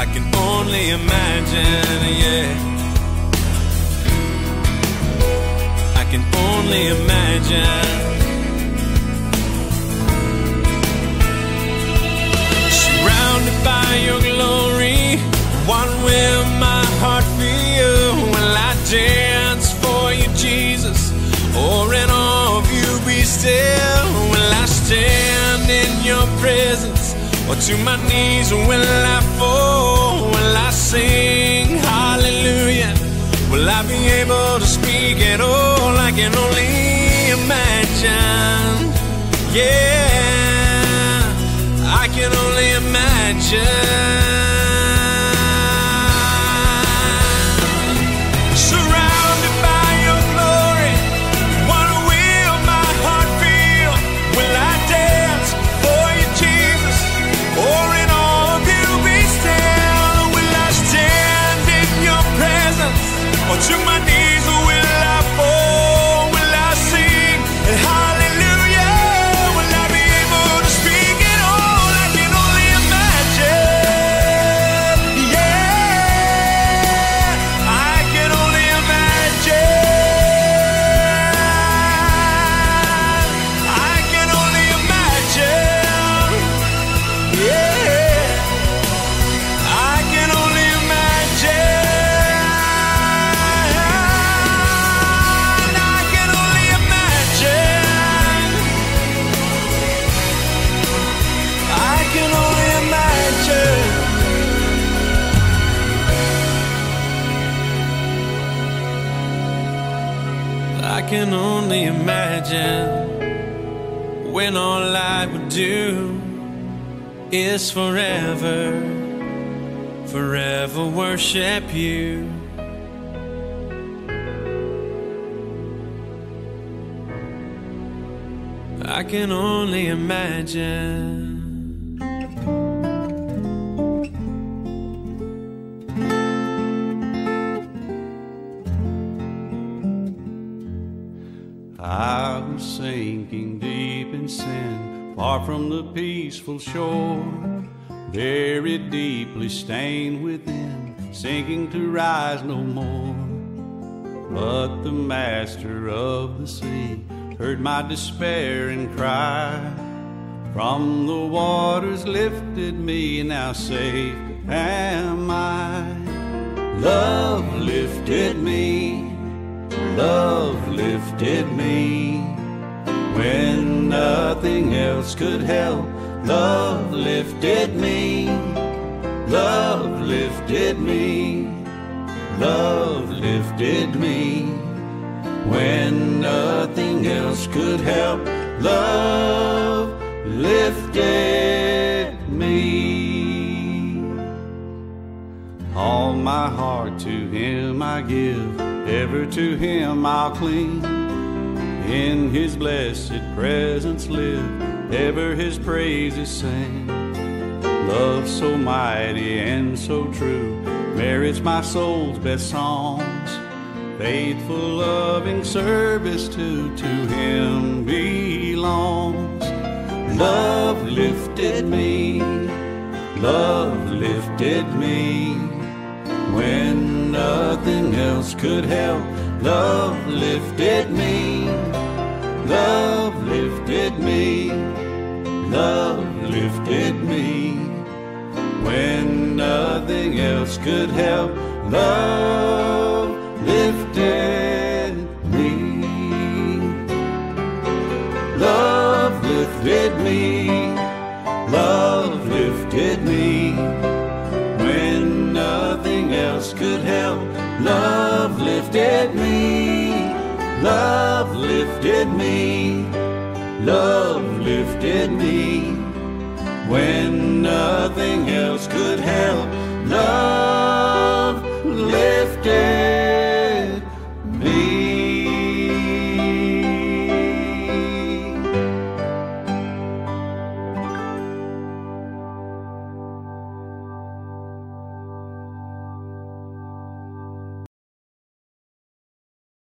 I can only imagine, yeah. I can only imagine. Surrounded by your glory, what will my heart feel? Will I dance for you, Jesus? Or in awe of you be still? Will I stand in your presence? Or to my knees will I fall? Will I sing hallelujah? Will I be able to speak at all? I can only imagine. Yeah, I can only imagine. Can only imagine when all I would do is forever, forever worship you. I can only imagine. I was sinking deep in sin, far from the peaceful shore, very deeply stained within, sinking to rise no more. But the master of the sea heard my despair and cry. From the waters lifted me, now safe am I. Love lifted me love lifted me else could help. Love lifted me, love lifted me, love lifted me when nothing else could help. Love lifted me. All my heart to Him I give, ever to Him I'll cling. In his blessed presence live, ever his praises sing. Love so mighty and so true merits my soul's best songs. Faithful, loving service to, to him belongs. Love lifted me, love lifted me when nothing else could help. Love lifted me, love lifted me, love lifted me when nothing else could help. Love lifted me. Love lifted me. Love lifted me lifted me. Love lifted me. Love lifted me when nothing else could help. Love